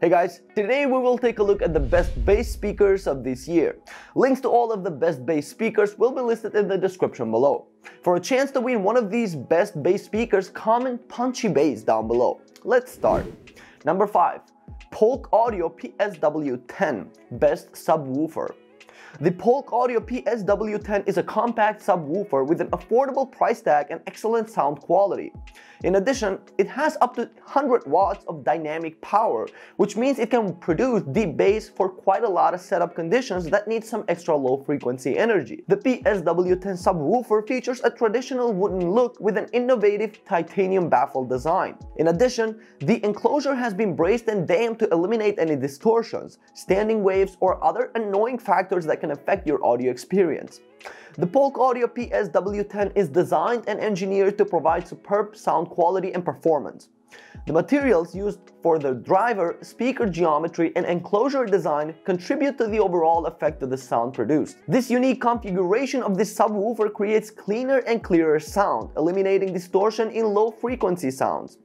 Hey guys, today we will take a look at the best bass speakers of this year. Links to all of the best bass speakers will be listed in the description below. For a chance to win one of these best bass speakers, comment punchy bass down below. Let's start. Number 5. Polk Audio PSW10 Best Subwoofer the Polk Audio PSW10 is a compact subwoofer with an affordable price tag and excellent sound quality. In addition, it has up to 100 watts of dynamic power, which means it can produce deep bass for quite a lot of setup conditions that need some extra low frequency energy. The PSW10 subwoofer features a traditional wooden look with an innovative titanium baffle design. In addition, the enclosure has been braced and damped to eliminate any distortions, standing waves, or other annoying factors that can affect your audio experience. The Polk Audio PSW10 is designed and engineered to provide superb sound quality and performance. The materials used for the driver, speaker geometry, and enclosure design contribute to the overall effect of the sound produced. This unique configuration of this subwoofer creates cleaner and clearer sound, eliminating distortion in low frequency sounds.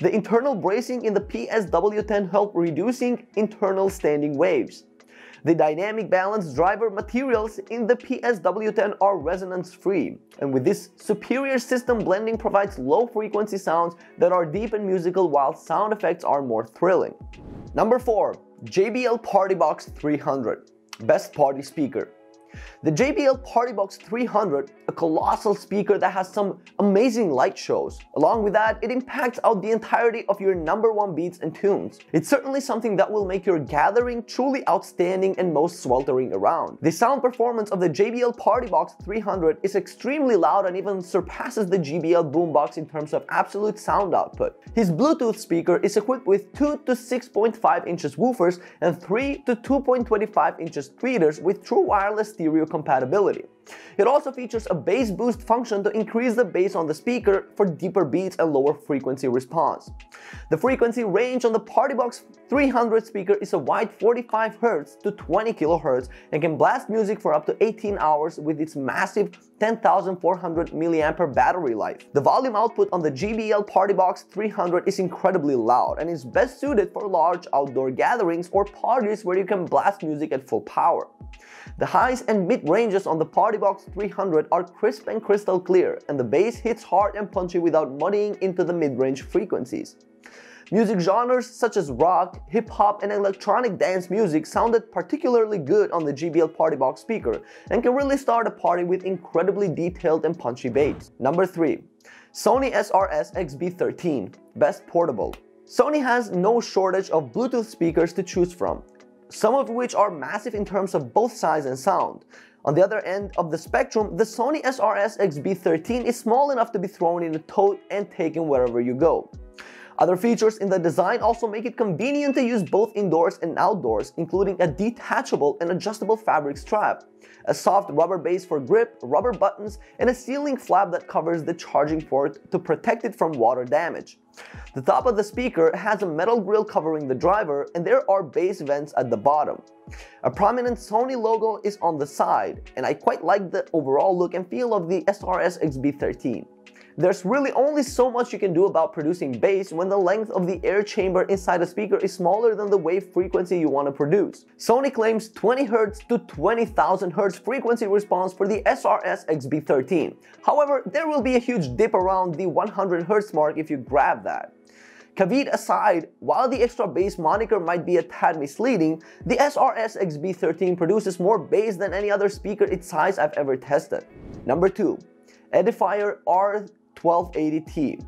The internal bracing in the PSW10 help reducing internal standing waves. The dynamic balance driver materials in the PSW10 are resonance free, and with this superior system blending provides low frequency sounds that are deep and musical while sound effects are more thrilling. Number 4. JBL PartyBox 300 Best Party Speaker the JBL PartyBox 300, a colossal speaker that has some amazing light shows. Along with that, it impacts out the entirety of your number one beats and tunes. It's certainly something that will make your gathering truly outstanding and most sweltering around. The sound performance of the JBL PartyBox 300 is extremely loud and even surpasses the JBL Boombox in terms of absolute sound output. His Bluetooth speaker is equipped with 2 to 6.5 inches woofers and 3 to 2.25 inches tweeters with true wireless stereo compatibility. It also features a bass boost function to increase the bass on the speaker for deeper beats and lower frequency response. The frequency range on the PartyBox 300 speaker is a wide 45 Hz to 20 kHz and can blast music for up to 18 hours with its massive 10,400 mAh battery life. The volume output on the JBL PartyBox 300 is incredibly loud and is best suited for large outdoor gatherings or parties where you can blast music at full power. The highs and mid ranges on the PartyBox 300 are crisp and crystal clear, and the bass hits hard and punchy without muddying into the mid-range frequencies. Music genres such as rock, hip hop, and electronic dance music sounded particularly good on the JBL PartyBox speaker and can really start a party with incredibly detailed and punchy bass. Number 3. Sony SRS XB13 Best Portable Sony has no shortage of Bluetooth speakers to choose from, some of which are massive in terms of both size and sound. On the other end of the spectrum, the Sony SRS XB13 is small enough to be thrown in a tote and taken wherever you go. Other features in the design also make it convenient to use both indoors and outdoors, including a detachable and adjustable fabric strap, a soft rubber base for grip, rubber buttons, and a sealing flap that covers the charging port to protect it from water damage. The top of the speaker has a metal grill covering the driver, and there are bass vents at the bottom. A prominent Sony logo is on the side, and I quite like the overall look and feel of the SRS XB13. There's really only so much you can do about producing bass when the length of the air chamber inside a speaker is smaller than the wave frequency you want to produce. Sony claims 20 Hz to 20,000 Hz frequency response for the SRS XB13. However, there will be a huge dip around the 100 Hz mark if you grab that. Caveat aside, while the extra bass moniker might be a tad misleading, the SRS XB13 produces more bass than any other speaker its size I've ever tested. Number 2. Edifier R 1280T.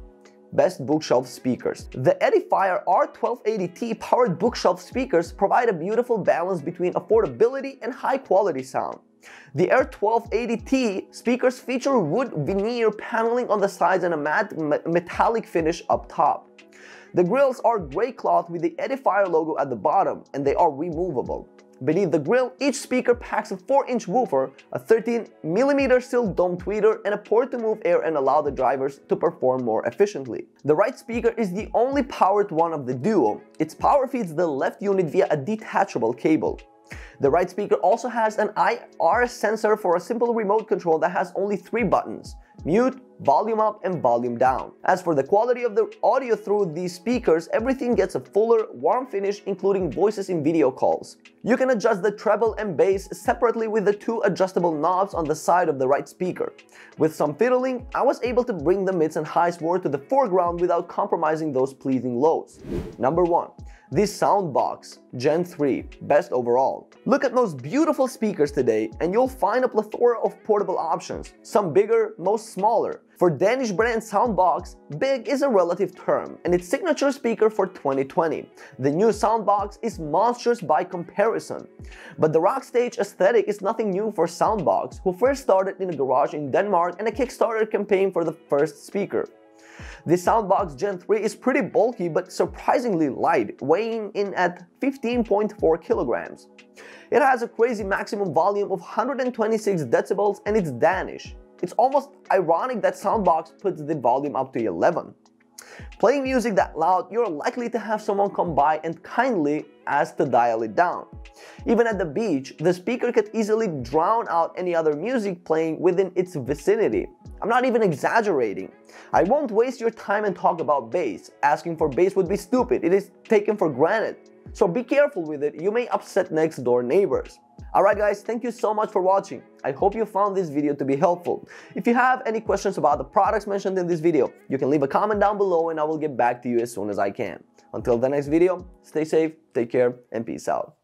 Best bookshelf speakers. The Edifier R1280T powered bookshelf speakers provide a beautiful balance between affordability and high quality sound. The R1280T speakers feature wood veneer paneling on the sides and a matte metallic finish up top. The grills are gray cloth with the Edifier logo at the bottom and they are removable. Beneath the grill, each speaker packs a 4-inch woofer, a 13mm steel dome tweeter, and a port to move air and allow the drivers to perform more efficiently. The right speaker is the only powered one of the duo. Its power feeds the left unit via a detachable cable. The right speaker also has an IR sensor for a simple remote control that has only three buttons mute, volume up, and volume down. As for the quality of the audio through these speakers, everything gets a fuller, warm finish including voices in video calls. You can adjust the treble and bass separately with the two adjustable knobs on the side of the right speaker. With some fiddling, I was able to bring the mids and highs more to the foreground without compromising those pleasing lows. Number 1. This Soundboks Gen 3, best overall. Look at those beautiful speakers today and you'll find a plethora of portable options, some bigger, most smaller. For Danish brand Soundboks, big is a relative term and its signature speaker for 2020. The new Soundboks is monstrous by comparison. But the rock stage aesthetic is nothing new for Soundboks, who first started in a garage in Denmark and a Kickstarter campaign for the first speaker. The Soundboks Gen 3 is pretty bulky but surprisingly light, weighing in at 15.4 kilograms. It has a crazy maximum volume of 126 decibels and it's Danish. It's almost ironic that Soundboks puts the volume up to 11. Playing music that loud, you're likely to have someone come by and kindly ask to dial it down. Even at the beach, the speaker could easily drown out any other music playing within its vicinity. I'm not even exaggerating. I won't waste your time and talk about bass. Asking for bass would be stupid, it is taken for granted. So be careful with it, you may upset next door neighbors. Alright guys, thank you so much for watching. I hope you found this video to be helpful. If you have any questions about the products mentioned in this video, you can leave a comment down below and I will get back to you as soon as I can. Until the next video, stay safe, take care, and peace out.